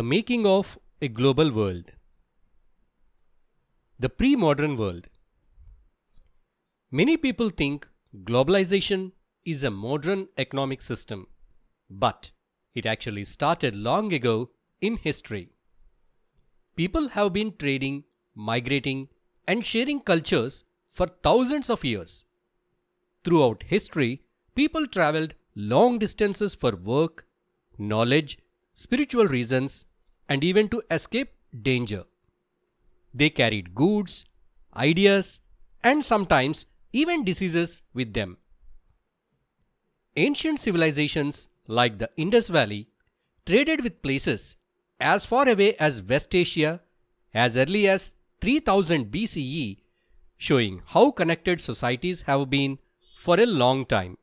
The making of a global world. The pre modern world. Many people think globalization is a modern economic system, but it actually started long ago in history. People have been trading, migrating, and sharing cultures for thousands of years. Throughout history, people traveled long distances for work, knowledge, spiritual reasons, and even to escape danger. They carried goods, ideas, and sometimes even diseases with them. Ancient civilizations like the Indus Valley traded with places as far away as West Asia as early as 3000 BCE, showing how connected societies have been for a long time.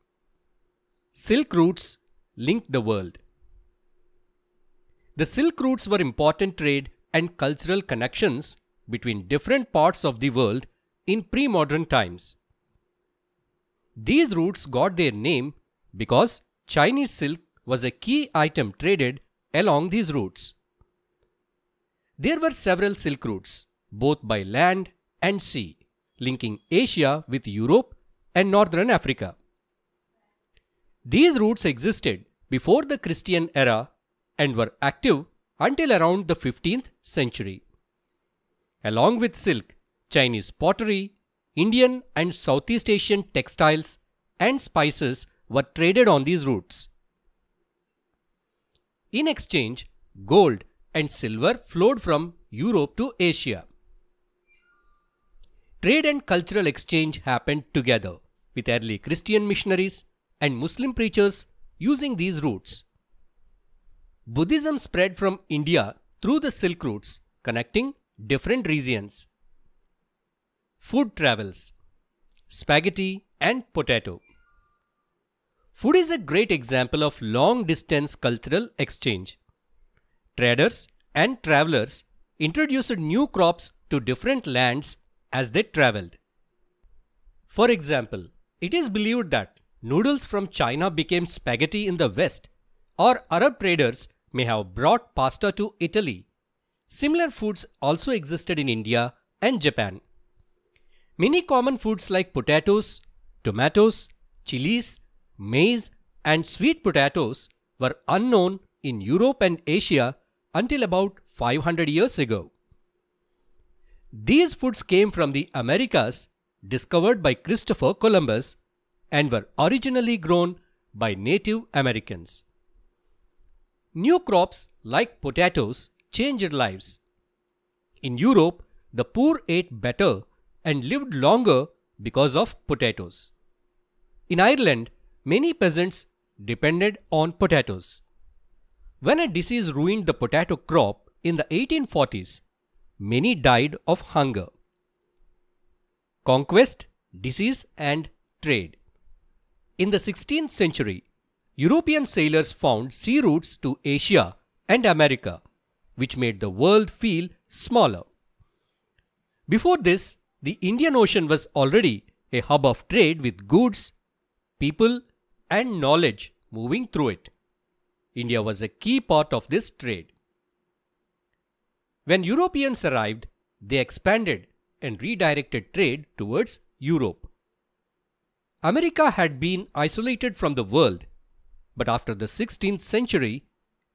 Silk routes link the world. The Silk routes were important trade and cultural connections between different parts of the world in pre modern times. These routes got their name because Chinese silk was a key item traded along these routes. There were several silk routes, both by land and sea, linking Asia with Europe and Northern Africa. These routes existed before the Christian era and were active until around the 15th century. Along with silk, Chinese pottery, Indian and Southeast Asian textiles, and spices were traded on these routes. In exchange, gold and silver flowed from Europe to Asia. Trade and cultural exchange happened together with early Christian missionaries and Muslim preachers using these routes. Buddhism spread from India through the Silk routes, connecting different regions. Food travels spaghetti and potato. Food is a great example of long distance cultural exchange. Traders and travelers introduced new crops to different lands as they traveled. For example, it is believed that noodles from China became spaghetti in the West, or Arab traders may have brought pasta to Italy. Similar foods also existed in India and Japan. Many common foods like potatoes, tomatoes, chilies, maize, and sweet potatoes were unknown in Europe and Asia until about 500 years ago. These foods came from the Americas discovered by Christopher Columbus and were originally grown by Native Americans. New crops like potatoes changed lives. In Europe, the poor ate better and lived longer because of potatoes. In Ireland, many peasants depended on potatoes. When a disease ruined the potato crop in the 1840s, many died of hunger. Conquest, disease, and trade. In the 16th century, European sailors found sea routes to Asia and America, which made the world feel smaller. Before this, the Indian Ocean was already a hub of trade with goods, people, and knowledge moving through it. India was a key part of this trade. When Europeans arrived, they expanded and redirected trade towards Europe. America had been isolated from the world, but after the 16th century,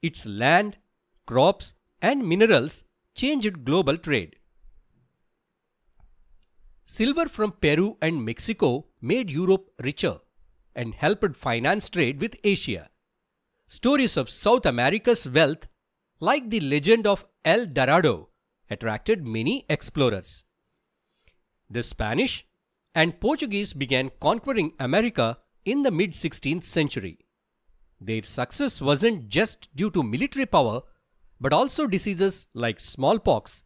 its land, crops, and minerals changed global trade. Silver from Peru and Mexico made Europe richer and helped finance trade with Asia. Stories of South America's wealth, like the legend of El Dorado, attracted many explorers. The Spanish and Portuguese began conquering America in the mid 16th century. Their success wasn't just due to military power, but also diseases like smallpox,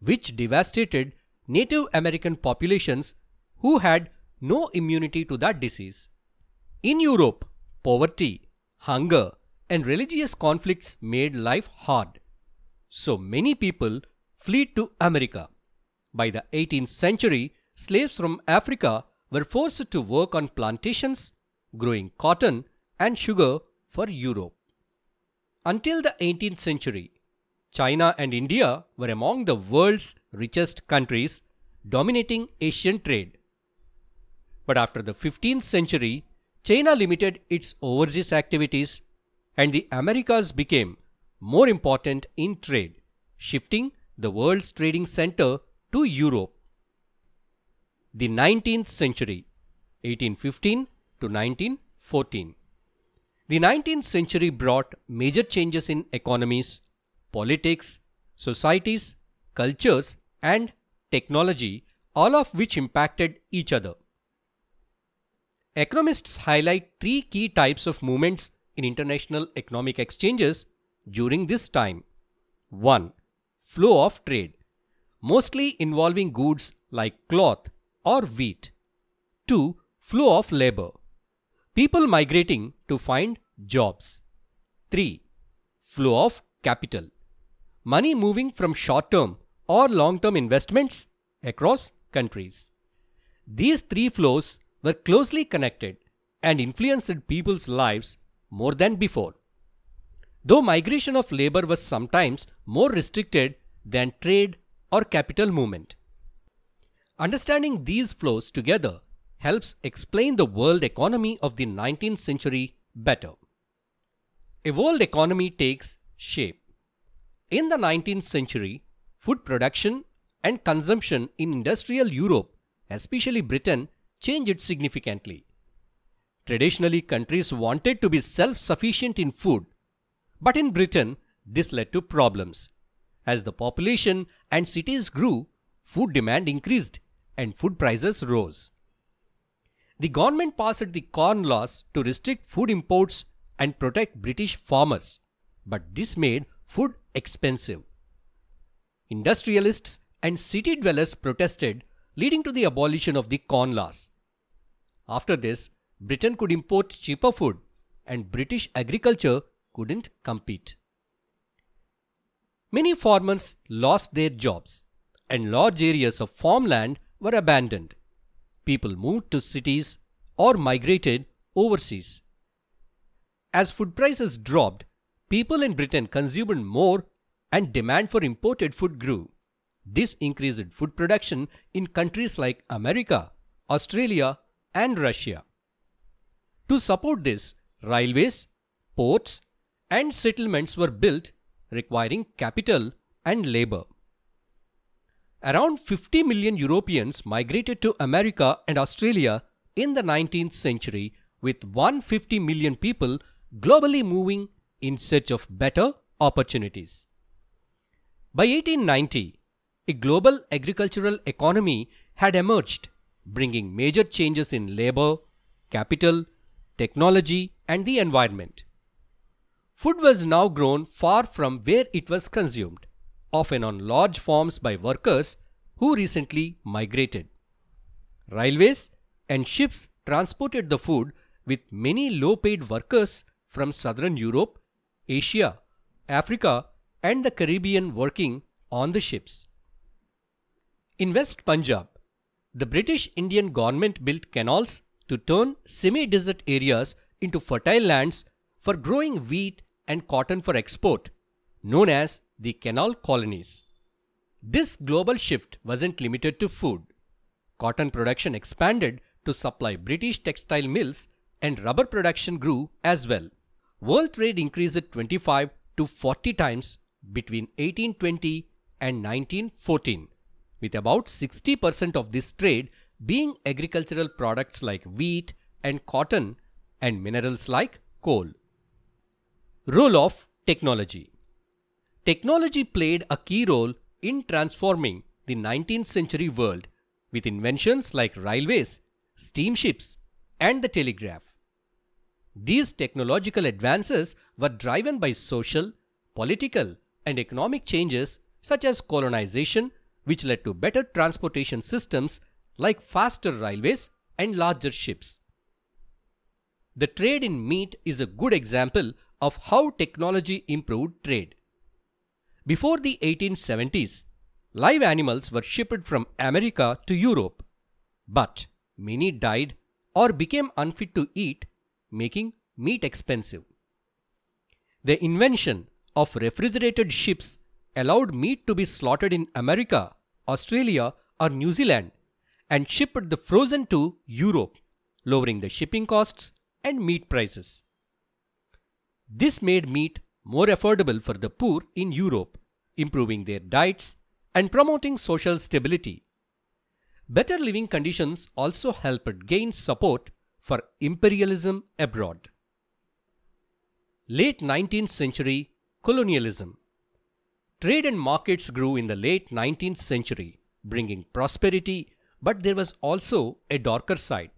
which devastated Native American populations who had no immunity to that disease. In Europe, poverty, hunger, and religious conflicts made life hard. So many people fled to America. By the 18th century, slaves from Africa were forced to work on plantations, growing cotton and sugar for Europe. Until the 18th century, China and India were among the world's richest countries, dominating Asian trade. But after the 15th century, China limited its overseas activities and the Americas became more important in trade, shifting the world's trading center to Europe. The 19th century, 1815 to 1914. The 19th century brought major changes in economies, politics, societies, cultures, and technology, all of which impacted each other. Economists highlight three key types of movements in international economic exchanges during this time. 1. Flow of trade, mostly involving goods like cloth or wheat. 2. Flow of labor, people migrating to find jobs. 3. Flow of capital, money moving from short term or long term investments across countries. These three flows were closely connected and influenced people's lives more than before. Though migration of labor was sometimes more restricted than trade or capital movement. Understanding these flows together helps explain the world economy of the 19th century better. A world economy takes shape. In the 19th century, food production and consumption in industrial Europe, especially Britain, changed significantly. Traditionally, countries wanted to be self-sufficient in food, but in Britain, this led to problems. As the population and cities grew, food demand increased and food prices rose. The government passed the Corn Laws to restrict food imports and protect British farmers, but this made food expensive. Industrialists and city dwellers protested, leading to the abolition of the Corn Laws. After this, Britain could import cheaper food and British agriculture couldn't compete. Many farmers lost their jobs and large areas of farmland were abandoned. People moved to cities or migrated overseas. As food prices dropped, people in Britain consumed more and demand for imported food grew. This increased food production in countries like America, Australia, and Russia. To support this, railways, ports, and settlements were built requiring capital and labor. Around 50 million Europeans migrated to America and Australia in the 19th century with 150 million people globally moving in search of better opportunities. By 1890, a global agricultural economy had emerged bringing major changes in labor, capital, technology, and the environment. Food was now grown far from where it was consumed, often on large farms by workers who recently migrated. Railways and ships transported the food with many low paid workers from southern Europe, Asia, Africa, and the Caribbean working on the ships. In West Punjab, the British Indian government built canals to turn semi-desert areas into fertile lands for growing wheat and cotton for export, known as the canal colonies. This global shift wasn't limited to food. Cotton production expanded to supply British textile mills and rubber production grew as well. World trade increased 25 to 40 times between 1820 and 1914 with about 60% of this trade being agricultural products like wheat and cotton and minerals like coal. Role of Technology Technology played a key role in transforming the 19th century world with inventions like railways, steamships, and the telegraph. These technological advances were driven by social, political, and economic changes such as colonization which led to better transportation systems like faster railways and larger ships. The trade in meat is a good example of how technology improved trade. Before the 1870s, live animals were shipped from America to Europe, but many died or became unfit to eat, making meat expensive. The invention of refrigerated ships allowed meat to be slaughtered in America, Australia, or New Zealand and shipped the frozen to Europe, lowering the shipping costs and meat prices. This made meat more affordable for the poor in Europe, improving their diets and promoting social stability. Better living conditions also helped gain support for imperialism abroad. Late 19th century colonialism. Trade and markets grew in the late 19th century, bringing prosperity, but there was also a darker side.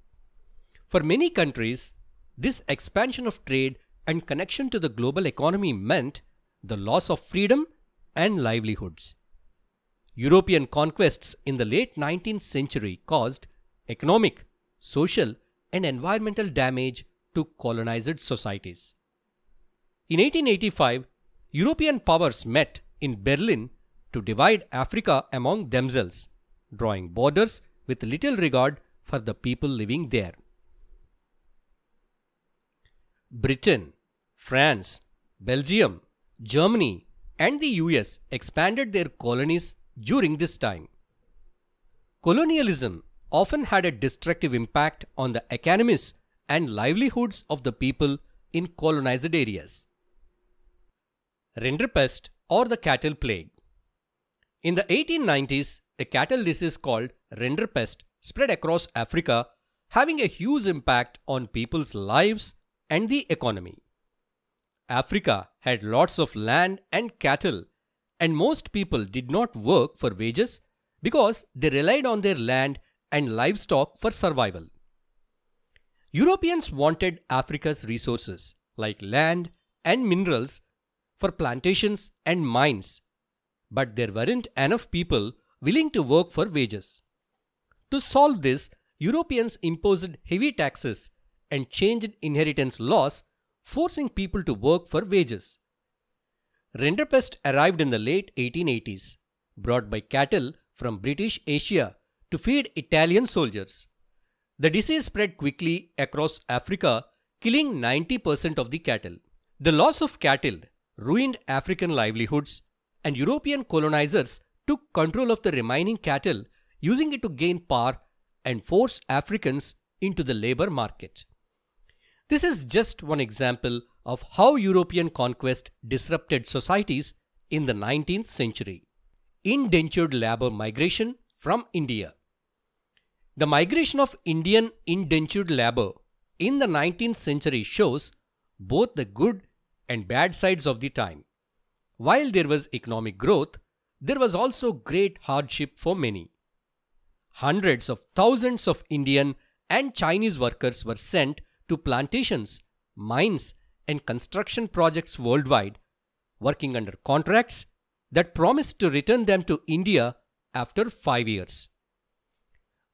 For many countries, this expansion of trade and connection to the global economy meant the loss of freedom and livelihoods. European conquests in the late 19th century caused economic, social, and environmental damage to colonized societies. In 1885, European powers met in Berlin to divide Africa among themselves, drawing borders with little regard for the people living there. Britain, France, Belgium, Germany, and the US expanded their colonies during this time. Colonialism often had a destructive impact on the economies and livelihoods of the people in colonized areas. Rinderpest or the cattle plague. In the 1890s, a cattle disease called rinderpest spread across Africa, having a huge impact on people's lives and the economy. Africa had lots of land and cattle and most people did not work for wages because they relied on their land and livestock for survival. Europeans wanted Africa's resources like land and minerals for plantations and mines, but there weren't enough people willing to work for wages. To solve this, Europeans imposed heavy taxes and changed inheritance laws, forcing people to work for wages. Rinderpest arrived in the late 1880s, brought by cattle from British Asia to feed Italian soldiers. The disease spread quickly across Africa, killing 90% of the cattle. The loss of cattle ruined African livelihoods, and European colonizers took control of the remaining cattle, using it to gain power and force Africans into the labor market. This is just one example of how European conquest disrupted societies in the 19th century. Indentured labor migration from India. The migration of Indian indentured labor in the 19th century shows both the good and bad sides of the time. While there was economic growth, there was also great hardship for many. Hundreds of thousands of Indian and Chinese workers were sent to plantations, mines, and construction projects worldwide, working under contracts that promised to return them to India after five years.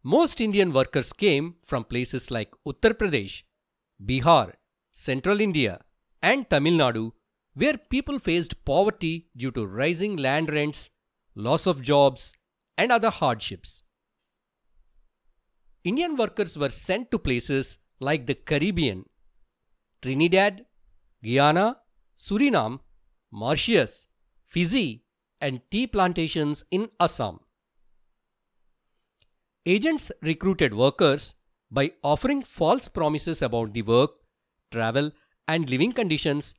Most Indian workers came from places like Uttar Pradesh, Bihar, Central India, and Tamil Nadu, where people faced poverty due to rising land rents, loss of jobs, and other hardships. Indian workers were sent to places like the Caribbean, Trinidad, Guyana, Suriname, Mauritius, Fiji, and tea plantations in Assam. Agents recruited workers by offering false promises about the work, travel, and living conditions,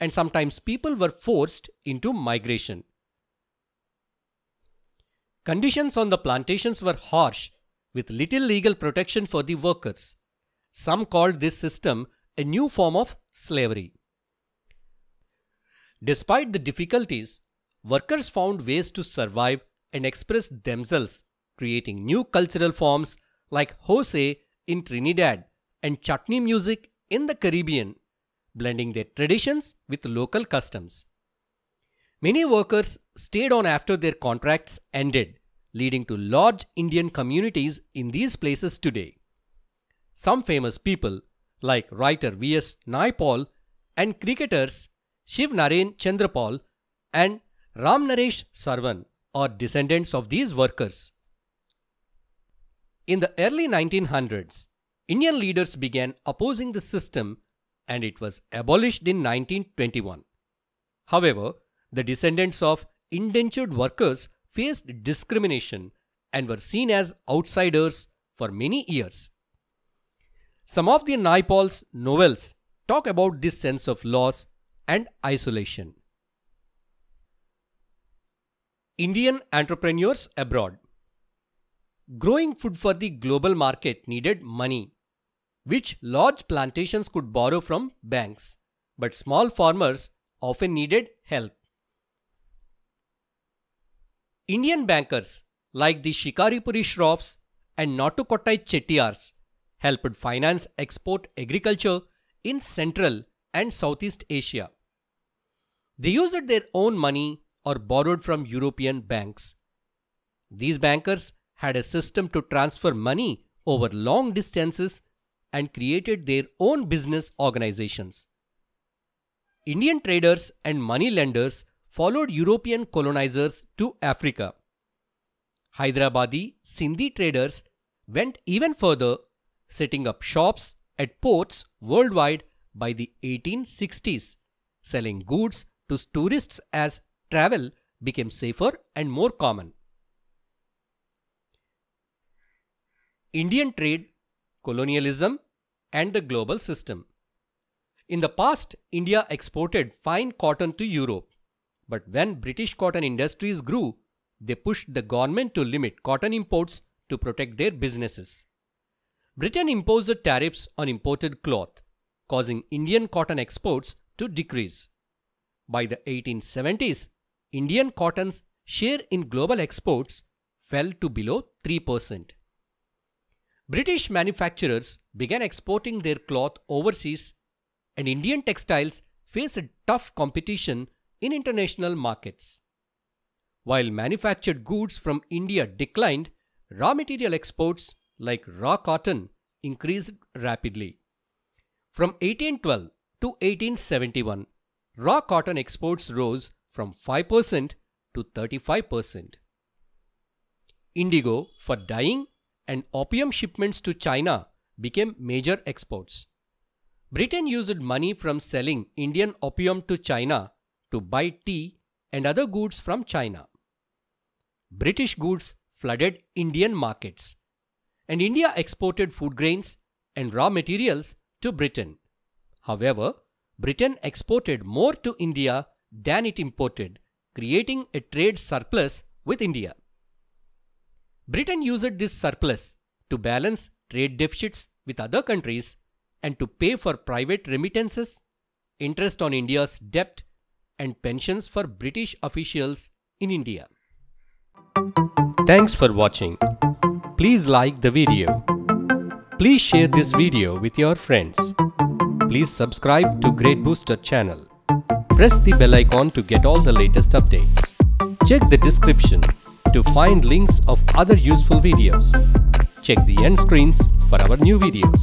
and sometimes people were forced into migration. Conditions on the plantations were harsh, with little legal protection for the workers. Some called this system a new form of slavery. Despite the difficulties, workers found ways to survive and express themselves, creating new cultural forms like Hosay in Trinidad and chutney music in the Caribbean, blending their traditions with local customs. Many workers stayed on after their contracts ended, leading to large Indian communities in these places today. Some famous people, like writer V.S. Naipaul and cricketers Shivnarine Chanderpaul and Ramnaresh Sarwan are descendants of these workers. In the early 1900s, Indian leaders began opposing the system and it was abolished in 1921. However, the descendants of indentured workers faced discrimination and were seen as outsiders for many years. Some of the Naipaul's novels talk about this sense of loss and isolation. Indian entrepreneurs abroad. Growing food for the global market needed money, which large plantations could borrow from banks, but small farmers often needed help. Indian bankers like the Shikaripuri Shroffs and Nattukottai Chettiars helped finance export agriculture in Central and Southeast Asia. They used their own money or borrowed from European banks. These bankers had a system to transfer money over long distances and created their own business organizations. Indian traders and money lenders followed European colonizers to Africa. Hyderabadi Sindhi traders went even further, setting up shops at ports worldwide by the 1860s, selling goods to tourists as travel became safer and more common. Indian trade, colonialism, and the global system. In the past, India exported fine cotton to Europe. But when British cotton industries grew, they pushed the government to limit cotton imports to protect their businesses. Britain imposed tariffs on imported cloth, causing Indian cotton exports to decrease. By the 1870s, Indian cotton's share in global exports fell to below 3%. British manufacturers began exporting their cloth overseas, and Indian textiles faced tough competition in international markets. While manufactured goods from India declined, raw material exports like raw cotton increased rapidly. From 1812 to 1871, raw cotton exports rose from 5% to 35%. Indigo for dyeing and opium shipments to China became major exports. Britain used money from selling Indian opium to China to buy tea and other goods from China. British goods flooded Indian markets, and India exported food grains and raw materials to Britain. However, Britain exported more to India than it imported, creating a trade surplus with India. Britain used this surplus to balance trade deficits with other countries and to pay for private remittances, interest on India's debt, and pensions for British officials in India. Thanks for watching. Please like the video. Please share this video with your friends. Please subscribe to Grade Booster channel. Press the bell icon to get all the latest updates. Check the description to find links of other useful videos. Check the end screens for our new videos.